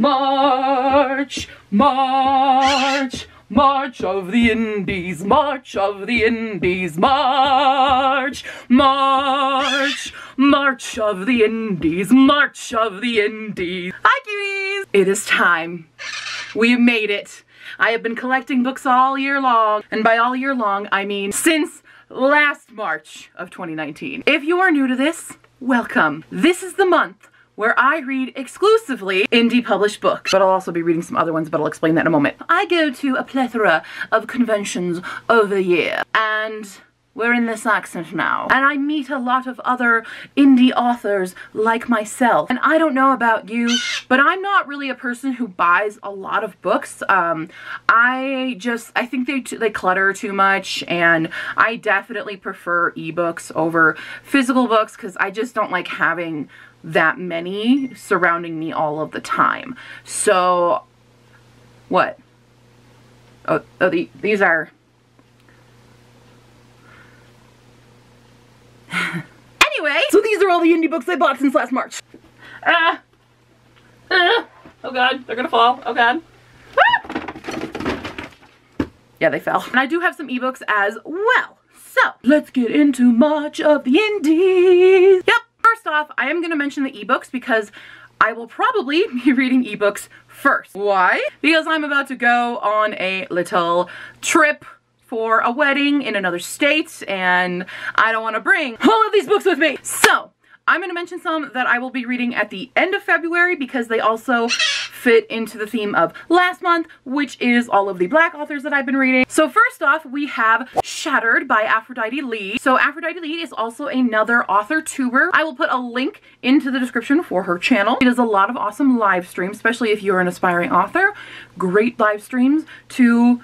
March, March, March of the Indies, March of the Indies, March, March, March of the Indies, March of the Indies. Hi cuties! It is time. We made it. I have been collecting books all year long, and by all year long, I mean since last March of 2019. If you are new to this, welcome. This is the month where I read exclusively indie published books, but I'll also be reading some other ones, but I'll explain that in a moment. I go to a plethora of conventions over the year, and we're in this accent now. And I meet a lot of other indie authors like myself. And I don't know about you, but I'm not really a person who buys a lot of books. Um, I just, I think they, they clutter too much and I definitely prefer ebooks over physical books because I just don't like having that many surrounding me all of the time. So, what? Oh, oh the, these are... anyway, so these are all the indie books I bought since last March. Ah! Ah! Oh god, they're gonna fall. Oh god. Ah! Yeah, they fell. And I do have some ebooks as well. So, let's get into March of the Indies. Yep, First off, I am going to mention the ebooks because I will probably be reading ebooks first. Why? Because I'm about to go on a little trip for a wedding in another state and I don't want to bring all of these books with me. So, I'm going to mention some that I will be reading at the end of February because they also fit into the theme of last month, which is all of the black authors that I've been reading. So first off, we have Shattered by Aphrodite Lee. So Aphrodite Lee is also another author tuber. I will put a link into the description for her channel. She does a lot of awesome live streams, especially if you're an aspiring author. Great live streams to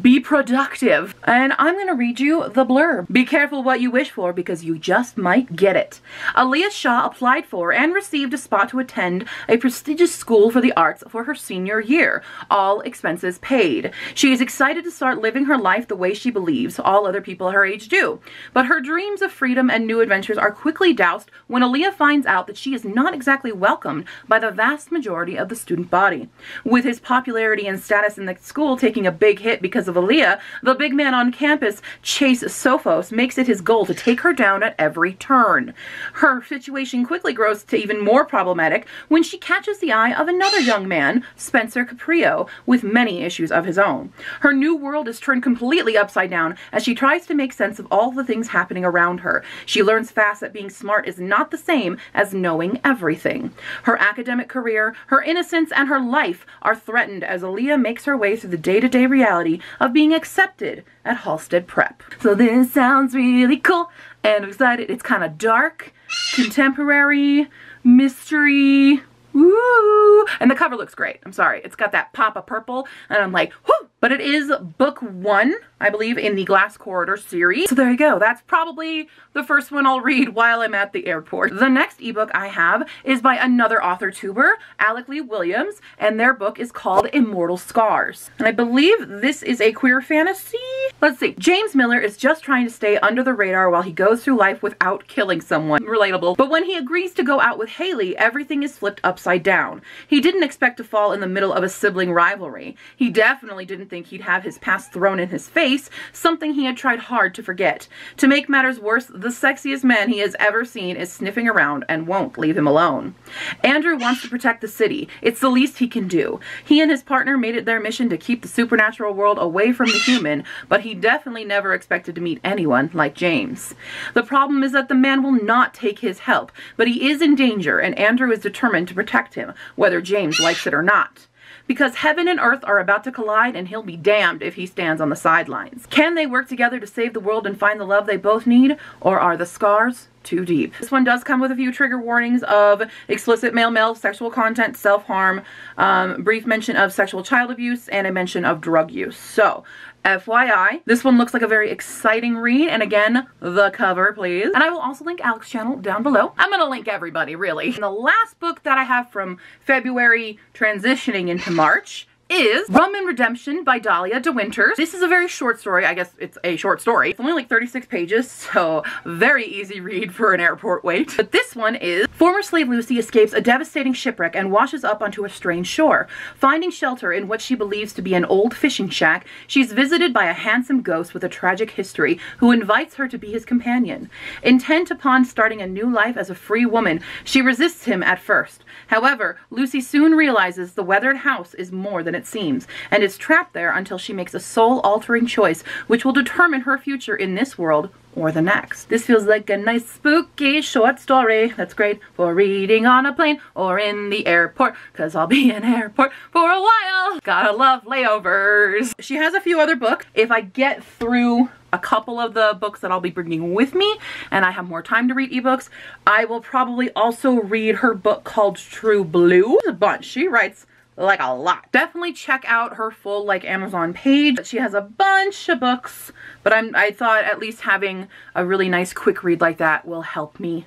be productive. And I'm gonna read you the blurb. Be careful what you wish for because you just might get it. Aaliyah Shah applied for and received a spot to attend a prestigious school for the arts for her senior year, all expenses paid. She is excited to start living her life the way she believes all other people her age do. But her dreams of freedom and new adventures are quickly doused when Aaliyah finds out that she is not exactly welcomed by the vast majority of the student body. With his popularity and status in the school taking a big hit because of Aaliyah, the big man on campus, Chase Sophos, makes it his goal to take her down at every turn. Her situation quickly grows to even more problematic when she catches the eye of another young man, Spencer Caprio, with many issues of his own. Her new world is turned completely upside down as she tries to make sense of all the things happening around her. She learns fast that being smart is not the same as knowing everything. Her academic career, her innocence, and her life are threatened as Aaliyah makes her way through the day-to-day -day reality of being accepted at Halstead Prep. So this sounds really cool and excited. It's kind of dark, contemporary, mystery! And the cover looks great. I'm sorry. It's got that pop of purple and I'm like, whoo! But it is book one, I believe, in the Glass Corridor series. So there you go. That's probably the first one I'll read while I'm at the airport. The next ebook I have is by another author tuber, Alec Lee Williams, and their book is called Immortal Scars. And I believe this is a queer fantasy? Let's see. James Miller is just trying to stay under the radar while he goes through life without killing someone. Relatable. But when he agrees to go out with Haley, everything is flipped upside down. He didn't expect to fall in the middle of a sibling rivalry. He definitely didn't think he'd have his past thrown in his face, something he had tried hard to forget. To make matters worse, the sexiest man he has ever seen is sniffing around and won't leave him alone. Andrew wants to protect the city. It's the least he can do. He and his partner made it their mission to keep the supernatural world away from the human, but he definitely never expected to meet anyone like James. The problem is that the man will not take his help, but he is in danger and Andrew is determined to protect him, whether James likes it or not because heaven and earth are about to collide and he'll be damned if he stands on the sidelines. Can they work together to save the world and find the love they both need, or are the scars too deep. This one does come with a few trigger warnings of explicit male-male sexual content, self-harm, um, brief mention of sexual child abuse, and a mention of drug use. So, FYI, this one looks like a very exciting read, and again, the cover, please. And I will also link Alec's channel down below. I'm gonna link everybody, really. And the last book that I have from February transitioning into March is Rum and Redemption by Dahlia DeWinters. This is a very short story. I guess it's a short story. It's only like 36 pages, so very easy read for an airport wait. But this one is Former slave Lucy escapes a devastating shipwreck and washes up onto a strange shore. Finding shelter in what she believes to be an old fishing shack, she's visited by a handsome ghost with a tragic history who invites her to be his companion. Intent upon starting a new life as a free woman, she resists him at first. However, Lucy soon realizes the weathered house is more than it seems, and is trapped there until she makes a soul-altering choice which will determine her future in this world or the next. This feels like a nice spooky short story that's great for reading on a plane or in the airport because I'll be in airport for a while. Gotta love layovers. She has a few other books. If I get through a couple of the books that I'll be bringing with me and I have more time to read ebooks, I will probably also read her book called True Blue. a bunch. She writes like a lot. Definitely check out her full like Amazon page. She has a bunch of books, but I'm, I thought at least having a really nice quick read like that will help me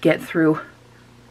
get through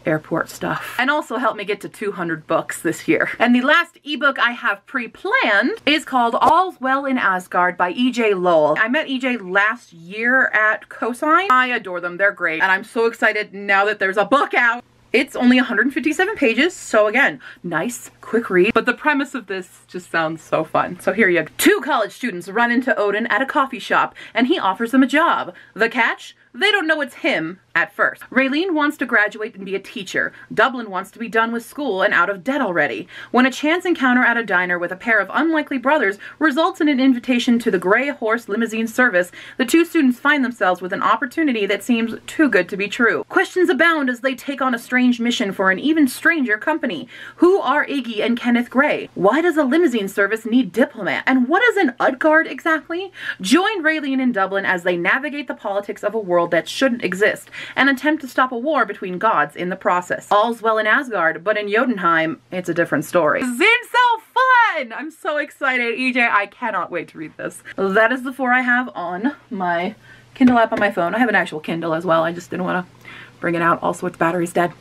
airport stuff and also help me get to 200 books this year. And the last ebook I have pre-planned is called All's Well in Asgard by E.J. Lowell. I met E.J. last year at COSine. I adore them. They're great. And I'm so excited now that there's a book out. It's only 157 pages, so again, nice, quick read. But the premise of this just sounds so fun. So here you go. Two college students run into Odin at a coffee shop, and he offers them a job. The catch? They don't know it's him at first. Raylene wants to graduate and be a teacher. Dublin wants to be done with school and out of debt already. When a chance encounter at a diner with a pair of unlikely brothers results in an invitation to the Grey Horse limousine service, the two students find themselves with an opportunity that seems too good to be true. Questions abound as they take on a strange mission for an even stranger company. Who are Iggy and Kenneth Grey? Why does a limousine service need diplomat? And what is an Utgard exactly? Join Raylene in Dublin as they navigate the politics of a world that shouldn't exist and attempt to stop a war between gods in the process. All's well in Asgard, but in Jotunheim, it's a different story. Seems so fun! I'm so excited. EJ, I cannot wait to read this. That is the four I have on my Kindle app on my phone. I have an actual Kindle as well. I just didn't want to bring it out. Also, its battery's dead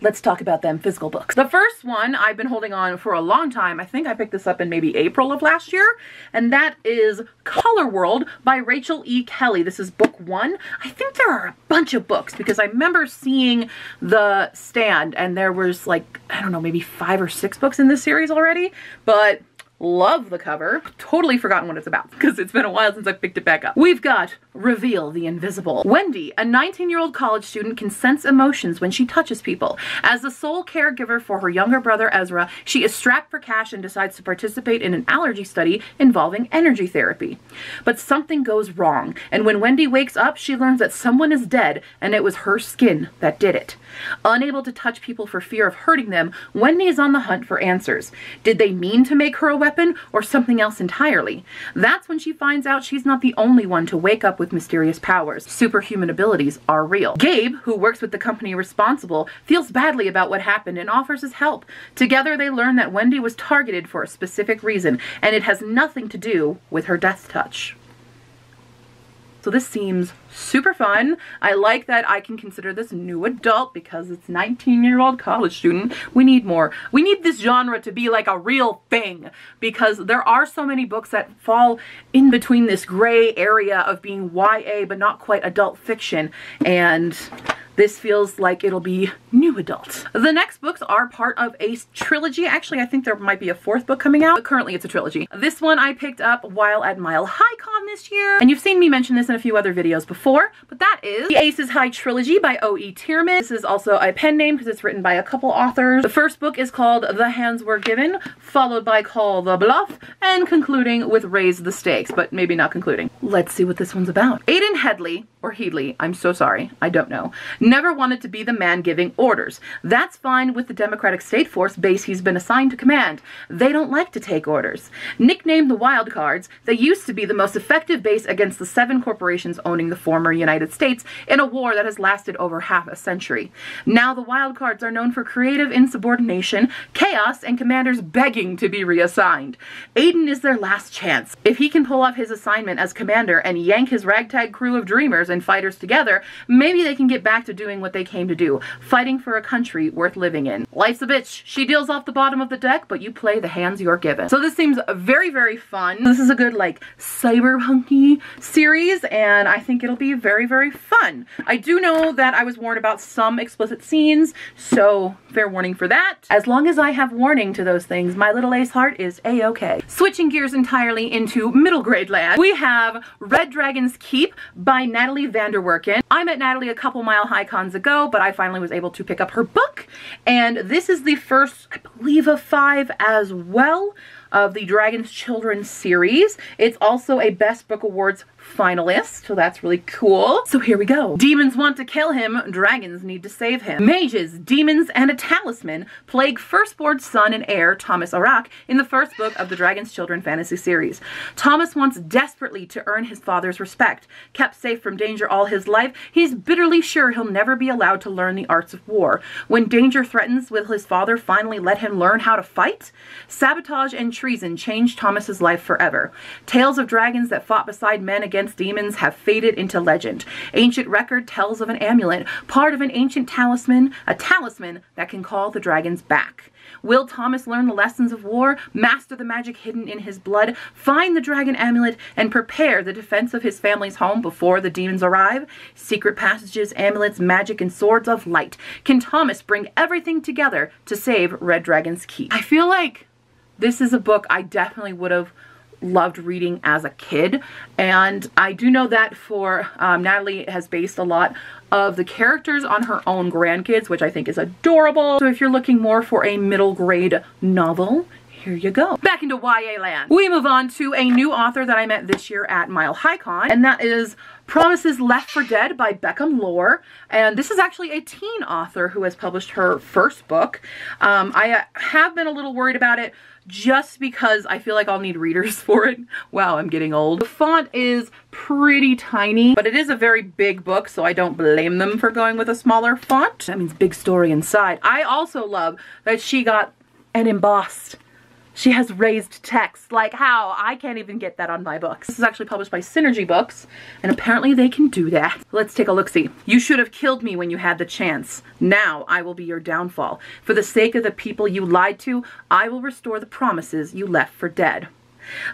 let's talk about them physical books. The first one I've been holding on for a long time. I think I picked this up in maybe April of last year, and that is Colorworld by Rachel E. Kelly. This is book one. I think there are a bunch of books because I remember seeing the stand and there was like, I don't know, maybe five or six books in this series already, but Love the cover. Totally forgotten what it's about because it's been a while since I picked it back up. We've got Reveal the Invisible. Wendy, a 19-year-old college student, can sense emotions when she touches people. As the sole caregiver for her younger brother Ezra, she is strapped for cash and decides to participate in an allergy study involving energy therapy. But something goes wrong, and when Wendy wakes up, she learns that someone is dead and it was her skin that did it. Unable to touch people for fear of hurting them, Wendy is on the hunt for answers. Did they mean to make her a weapon or something else entirely? That's when she finds out she's not the only one to wake up with mysterious powers. Superhuman abilities are real. Gabe, who works with the company responsible, feels badly about what happened and offers his help. Together they learn that Wendy was targeted for a specific reason and it has nothing to do with her death touch. So this seems super fun. I like that I can consider this new adult because it's 19 year old college student. We need more. We need this genre to be like a real thing because there are so many books that fall in between this gray area of being YA but not quite adult fiction and this feels like it'll be new adult. The next books are part of a trilogy. Actually, I think there might be a fourth book coming out, but currently it's a trilogy. This one I picked up while at Mile High Con this year, and you've seen me mention this in a few other videos before, but that is The Aces High Trilogy by O.E. Tearmann. This is also a pen name because it's written by a couple authors. The first book is called The Hands Were Given, followed by Call the Bluff, and concluding with Raise the Stakes, but maybe not concluding. Let's see what this one's about. Aiden Headley, or Headley, I'm so sorry, I don't know, never wanted to be the man giving orders. That's fine with the Democratic State Force base he's been assigned to command. They don't like to take orders. Nicknamed the Wildcards, they used to be the most effective base against the seven corporations owning the former United States in a war that has lasted over half a century. Now the Wildcards are known for creative insubordination, chaos, and commanders begging to be reassigned. Aiden is their last chance. If he can pull off his assignment as commander and yank his ragtag crew of dreamers and fighters together, maybe they can get back to doing what they came to do, fighting for a country worth living in. Life's a bitch. She deals off the bottom of the deck, but you play the hands you're given. So this seems very, very fun. This is a good like cyberpunky series and I think it'll be very, very fun. I do know that I was warned about some explicit scenes, so fair warning for that. As long as I have warning to those things, my little ace heart is a-okay. Switching gears entirely into middle grade land, we have Red Dragon's Keep by Natalie VanDerWerken. I met Natalie a couple mile high cons ago, but I finally was able to pick up her book, and this is the first, I believe, of five as well of the Dragon's Children series. It's also a Best Book Awards finalist, so that's really cool. So here we go. Demons want to kill him, dragons need to save him. Mages, demons, and a talisman plague firstborn son and heir Thomas Arak in the first book of the Dragon's Children fantasy series. Thomas wants desperately to earn his father's respect. Kept safe from danger all his life, he's bitterly sure he'll never be allowed to learn the arts of war. When danger threatens, will his father finally let him learn how to fight? Sabotage and treason changed Thomas's life forever. Tales of dragons that fought beside men against demons have faded into legend. Ancient record tells of an amulet, part of an ancient talisman, a talisman that can call the dragons back. Will Thomas learn the lessons of war, master the magic hidden in his blood, find the dragon amulet, and prepare the defense of his family's home before the demons arrive? Secret passages, amulets, magic, and swords of light. Can Thomas bring everything together to save Red Dragon's Keep? I feel like this is a book I definitely would have loved reading as a kid and I do know that for um, Natalie has based a lot of the characters on her own grandkids which I think is adorable so if you're looking more for a middle grade novel here you go. Back into YA land. We move on to a new author that I met this year at Mile High Con, and that is Promises Left for Dead by Beckham Lawre. And this is actually a teen author who has published her first book. Um, I uh, have been a little worried about it just because I feel like I'll need readers for it. Wow, I'm getting old. The font is pretty tiny, but it is a very big book, so I don't blame them for going with a smaller font. That means big story inside. I also love that she got an embossed she has raised text. Like how? I can't even get that on my books. This is actually published by Synergy Books, and apparently they can do that. Let's take a look-see. You should have killed me when you had the chance. Now I will be your downfall. For the sake of the people you lied to, I will restore the promises you left for dead.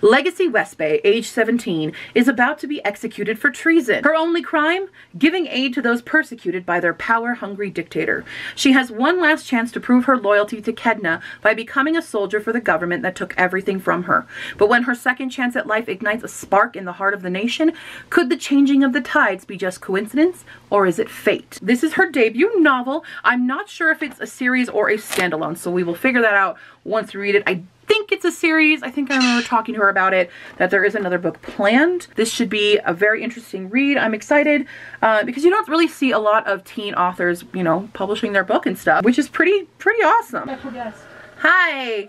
Legacy Westbay, age 17, is about to be executed for treason. Her only crime? Giving aid to those persecuted by their power-hungry dictator. She has one last chance to prove her loyalty to Kedna by becoming a soldier for the government that took everything from her. But when her second chance at life ignites a spark in the heart of the nation, could the changing of the tides be just coincidence or is it fate? This is her debut novel. I'm not sure if it's a series or a standalone, so we will figure that out once we read it. I think it's a series. I think I remember talking to her about it, that there is another book planned. This should be a very interesting read. I'm excited uh, because you don't really see a lot of teen authors, you know, publishing their book and stuff, which is pretty, pretty awesome. Special guest. Hi.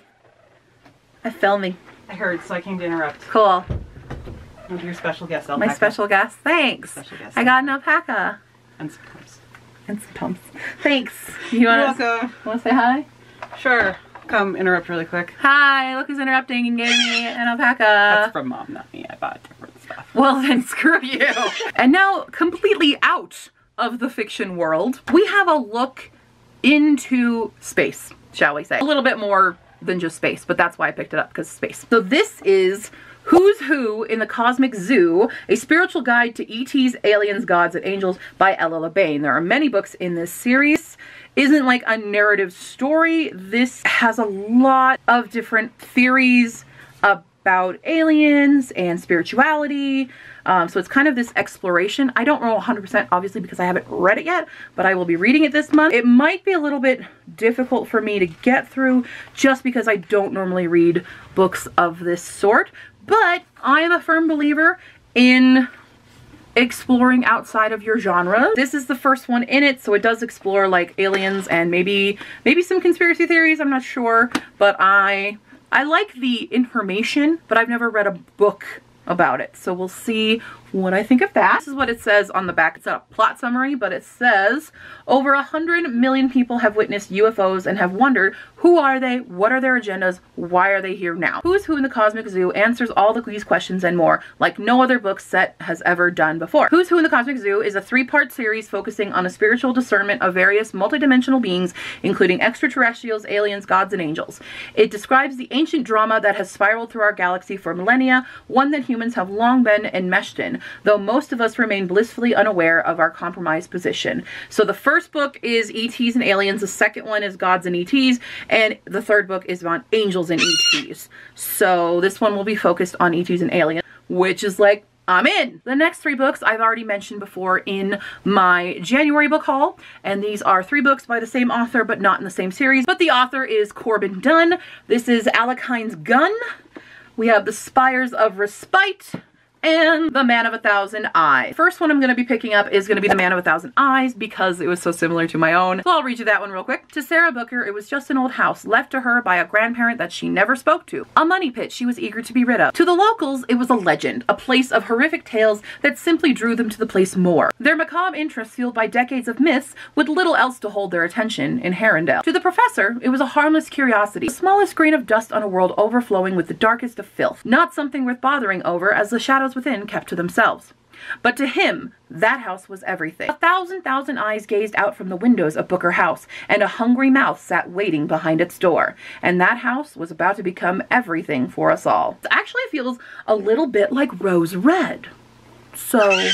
I'm filming. I heard, so I came to interrupt. Cool. With your special guest, alpaca. My special guest. Thanks. Special guest. I got an alpaca. And some pumps. And some pumps. Thanks. You You're want to welcome. want to say hi? Sure. Come interrupt really quick. Hi, look who's interrupting and gave me an alpaca. That's from mom, not me. I bought different stuff. Well then screw you. and now completely out of the fiction world, we have a look into space, shall we say. A little bit more than just space, but that's why I picked it up, because space. So this is Who's Who in the Cosmic Zoo, a spiritual guide to ETs, aliens, gods, and angels by Ella LeBain. There are many books in this series. Isn't like a narrative story. This has a lot of different theories about aliens and spirituality. Um, so it's kind of this exploration. I don't know 100% obviously because I haven't read it yet, but I will be reading it this month. It might be a little bit difficult for me to get through just because I don't normally read books of this sort, but I am a firm believer in exploring outside of your genre. This is the first one in it, so it does explore like aliens and maybe maybe some conspiracy theories, I'm not sure, but I I like the information, but I've never read a book about it. So we'll see what I think of that. This is what it says on the back. It's not a plot summary, but it says over a hundred million people have witnessed UFOs and have wondered who are they, what are their agendas, why are they here now? Who's Who in the Cosmic Zoo answers all the, these questions and more, like no other book set has ever done before. Who's Who in the Cosmic Zoo is a three-part series focusing on a spiritual discernment of various multidimensional beings, including extraterrestrials, aliens, gods, and angels. It describes the ancient drama that has spiraled through our galaxy for millennia, one that humans have long been enmeshed in, though most of us remain blissfully unaware of our compromised position. So the first book is ETs and aliens, the second one is gods and ETs, and the third book is on angels and ETs. So this one will be focused on ETs and aliens, which is like I'm in. The next three books I've already mentioned before in my January book haul, and these are three books by the same author, but not in the same series. But the author is Corbin Dunn. This is Alakine's Gun. We have The Spires of Respite, and The Man of a Thousand Eyes. First one I'm going to be picking up is going to be The Man of a Thousand Eyes because it was so similar to my own. So I'll read you that one real quick. To Sarah Booker, it was just an old house left to her by a grandparent that she never spoke to. A money pit she was eager to be rid of. To the locals, it was a legend, a place of horrific tales that simply drew them to the place more. Their macabre interest fueled by decades of myths with little else to hold their attention in Harrendale. To the professor, it was a harmless curiosity, the smallest grain of dust on a world overflowing with the darkest of filth. Not something worth bothering over as the shadows within kept to themselves. But to him, that house was everything. A thousand thousand eyes gazed out from the windows of Booker House, and a hungry mouth sat waiting behind its door. And that house was about to become everything for us all. It actually feels a little bit like Rose Red. So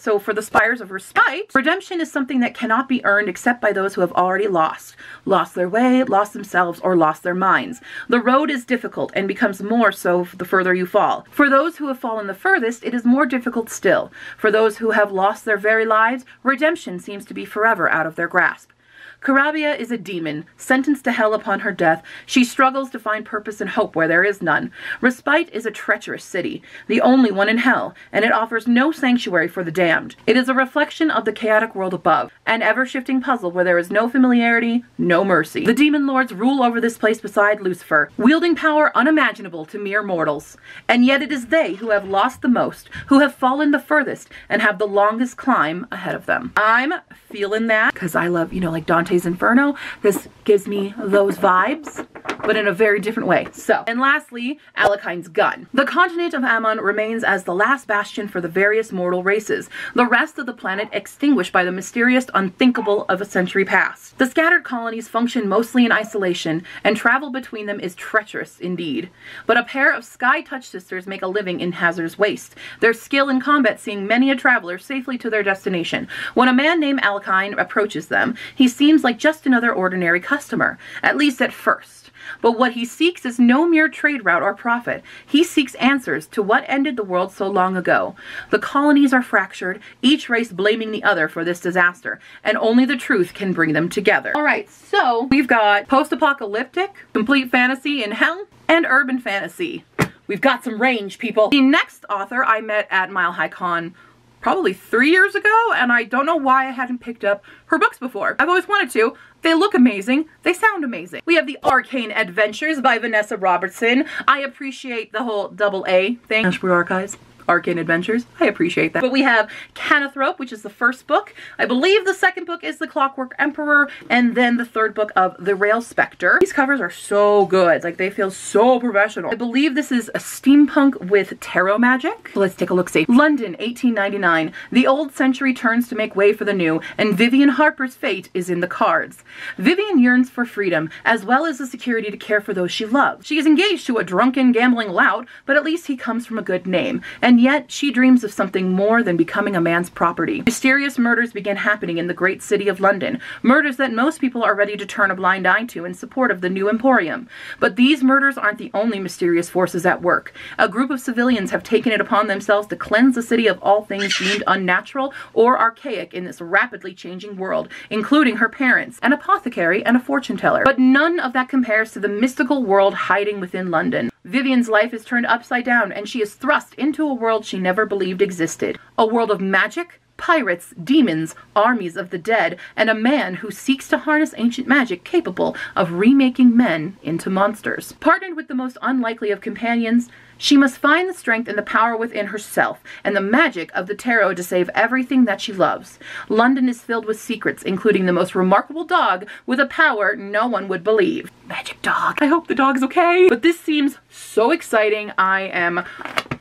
so for the Spires of Respite, redemption is something that cannot be earned except by those who have already lost. Lost their way, lost themselves, or lost their minds. The road is difficult and becomes more so the further you fall. For those who have fallen the furthest, it is more difficult still. For those who have lost their very lives, redemption seems to be forever out of their grasp. Carabia is a demon, sentenced to hell upon her death. She struggles to find purpose and hope where there is none. Respite is a treacherous city, the only one in hell, and it offers no sanctuary for the damned. It is a reflection of the chaotic world above, an ever-shifting puzzle where there is no familiarity, no mercy. The demon lords rule over this place beside Lucifer, wielding power unimaginable to mere mortals. And yet it is they who have lost the most, who have fallen the furthest, and have the longest climb ahead of them. I'm feeling that because I love, you know, like Dante's Inferno. This gives me those vibes, but in a very different way. So, and lastly, Alakine's gun. The continent of Ammon remains as the last bastion for the various mortal races, the rest of the planet extinguished by the mysterious unthinkable of a century past. The scattered colonies function mostly in isolation, and travel between them is treacherous indeed. But a pair of Sky Touch sisters make a living in Hazard's waste, their skill in combat seeing many a traveler safely to their destination. When a man named Alakine approaches them, he seems like just another ordinary customer, at least at first. But what he seeks is no mere trade route or profit. He seeks answers to what ended the world so long ago. The colonies are fractured, each race blaming the other for this disaster, and only the truth can bring them together. All right, so we've got post-apocalyptic, complete fantasy in hell, and urban fantasy. We've got some range, people. The next author I met at Mile High Con probably three years ago, and I don't know why I hadn't picked up her books before. I've always wanted to. They look amazing. They sound amazing. We have The Arcane Adventures by Vanessa Robertson. I appreciate the whole double A thing. Ashport Archives. Arcane Adventures. I appreciate that. But we have Canathrope, which is the first book. I believe the second book is The Clockwork Emperor, and then the third book of The Rail Spectre. These covers are so good. Like, they feel so professional. I believe this is a steampunk with tarot magic. let's take a look-see. London, 1899. The old century turns to make way for the new, and Vivian Harper's fate is in the cards. Vivian yearns for freedom, as well as the security to care for those she loves. She is engaged to a drunken, gambling lout, but at least he comes from a good name, and and yet she dreams of something more than becoming a man's property. Mysterious murders begin happening in the great city of London, murders that most people are ready to turn a blind eye to in support of the new emporium. But these murders aren't the only mysterious forces at work. A group of civilians have taken it upon themselves to cleanse the city of all things deemed unnatural or archaic in this rapidly changing world, including her parents, an apothecary, and a fortune teller. But none of that compares to the mystical world hiding within London. Vivian's life is turned upside down and she is thrust into a world she never believed existed. A world of magic, pirates, demons, armies of the dead, and a man who seeks to harness ancient magic capable of remaking men into monsters. Partnered with the most unlikely of companions, she must find the strength and the power within herself and the magic of the tarot to save everything that she loves. London is filled with secrets, including the most remarkable dog with a power no one would believe. Magic dog. I hope the dog's okay. But this seems so exciting. I am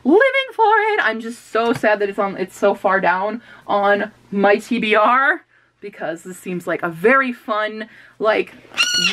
living for it. I'm just so sad that it's on it's so far down on my TBR because this seems like a very fun, like,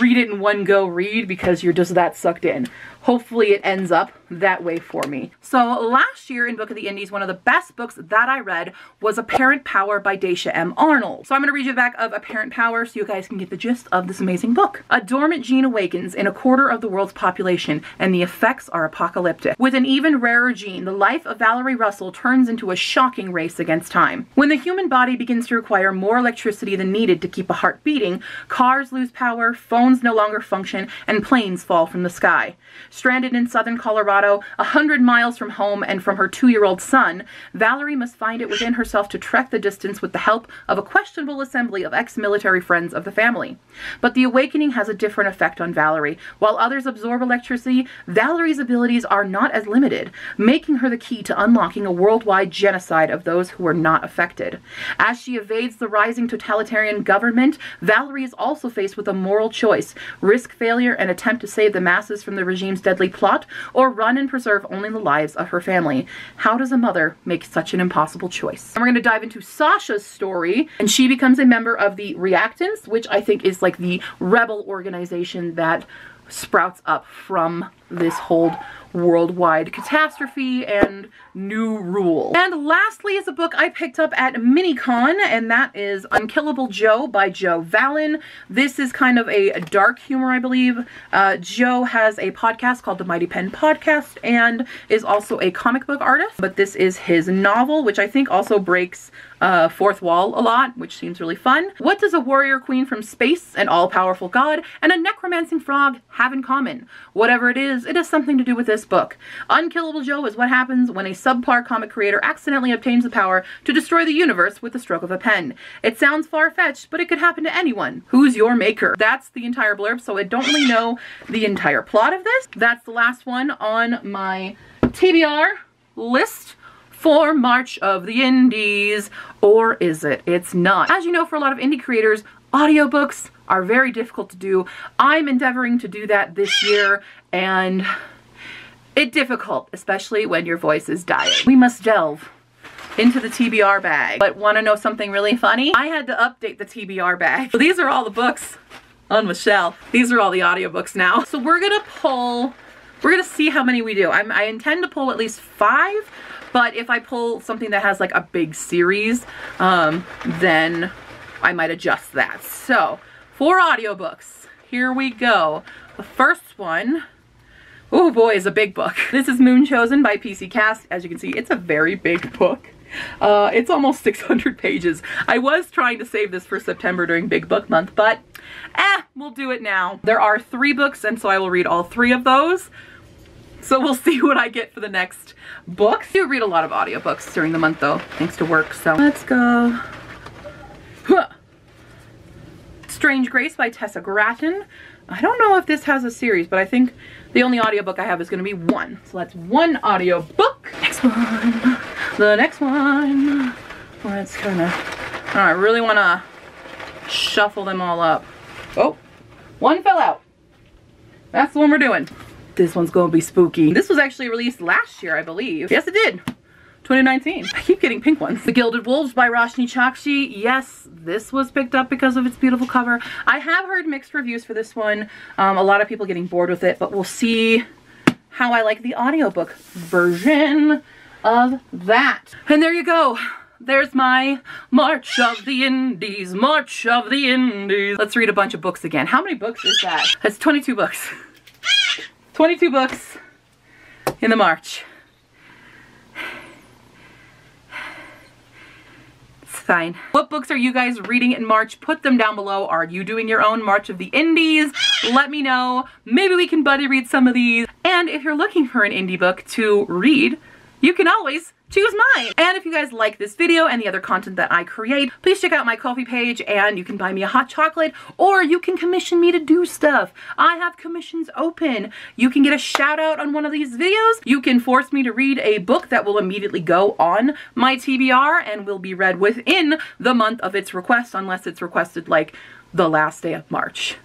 read it in one go read because you're just that sucked in hopefully it ends up that way for me. So last year in Book of the Indies, one of the best books that I read was Apparent Power by Dacia M. Arnold. So I'm gonna read you the back of Apparent Power so you guys can get the gist of this amazing book. A dormant gene awakens in a quarter of the world's population and the effects are apocalyptic. With an even rarer gene, the life of Valerie Russell turns into a shocking race against time. When the human body begins to require more electricity than needed to keep a heart beating, cars lose power, phones no longer function, and planes fall from the sky. Stranded in southern Colorado, a hundred miles from home and from her two-year-old son, Valerie must find it within herself to trek the distance with the help of a questionable assembly of ex-military friends of the family. But the awakening has a different effect on Valerie. While others absorb electricity, Valerie's abilities are not as limited, making her the key to unlocking a worldwide genocide of those who are not affected. As she evades the rising totalitarian government, Valerie is also faced with a moral choice, risk failure and attempt to save the masses from the regime's deadly plot, or run and preserve only the lives of her family. How does a mother make such an impossible choice? And we're going to dive into Sasha's story, and she becomes a member of the Reactants, which I think is like the rebel organization that sprouts up from this whole worldwide catastrophe and new rule. And lastly is a book I picked up at Minicon and that is Unkillable Joe by Joe Vallon. This is kind of a dark humor I believe. Uh, Joe has a podcast called The Mighty Pen Podcast and is also a comic book artist but this is his novel which I think also breaks uh, fourth wall a lot, which seems really fun. What does a warrior queen from space, an all-powerful god, and a necromancing frog have in common? Whatever it is, it has something to do with this book. Unkillable Joe is what happens when a subpar comic creator accidentally obtains the power to destroy the universe with the stroke of a pen. It sounds far-fetched, but it could happen to anyone. Who's your maker? That's the entire blurb, so I don't really know the entire plot of this. That's the last one on my TBR list for March of the Indies. Or is it? It's not. As you know, for a lot of indie creators, audiobooks are very difficult to do. I'm endeavoring to do that this year and it's difficult, especially when your voice is dying. We must delve into the TBR bag. But want to know something really funny? I had to update the TBR bag. So these are all the books on shelf. These are all the audiobooks now. So we're gonna pull, we're gonna see how many we do. I'm, I intend to pull at least five, but if I pull something that has like a big series, um, then I might adjust that. So, four audiobooks. Here we go. The first one, oh boy, is a big book. This is Moon Chosen by PC Cast. As you can see, it's a very big book. Uh, it's almost 600 pages. I was trying to save this for September during Big Book Month, but eh, we'll do it now. There are three books, and so I will read all three of those. So we'll see what I get for the next books. I do read a lot of audiobooks during the month though, thanks to work, so let's go. Strange Grace by Tessa Gratton. I don't know if this has a series, but I think the only audiobook I have is gonna be one. So that's one audiobook. Next one, the next one. Let's kinda, oh, I really wanna shuffle them all up. Oh, one fell out. That's the one we're doing. This one's gonna be spooky. This was actually released last year, I believe. Yes, it did. 2019. I keep getting pink ones. The Gilded Wolves by Roshani Chokshi. Yes, this was picked up because of its beautiful cover. I have heard mixed reviews for this one. Um, a lot of people getting bored with it, but we'll see how I like the audiobook version of that. And there you go. There's my March of the Indies, March of the Indies. Let's read a bunch of books again. How many books is that? That's 22 books. 22 books in the March. It's fine. What books are you guys reading in March? Put them down below. Are you doing your own March of the Indies? Let me know. Maybe we can buddy read some of these. And if you're looking for an indie book to read, you can always choose mine. And if you guys like this video and the other content that I create, please check out my Ko-fi page and you can buy me a hot chocolate or you can commission me to do stuff. I have commissions open. You can get a shout out on one of these videos. You can force me to read a book that will immediately go on my TBR and will be read within the month of its request unless it's requested like the last day of March.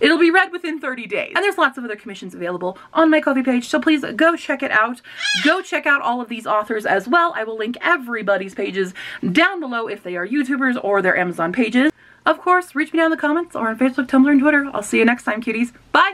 It'll be read within 30 days. And there's lots of other commissions available on my Ko-fi page, so please go check it out. Go check out all of these authors as well. I will link everybody's pages down below if they are YouTubers or their Amazon pages. Of course, reach me down in the comments or on Facebook, Tumblr, and Twitter. I'll see you next time, cuties. Bye!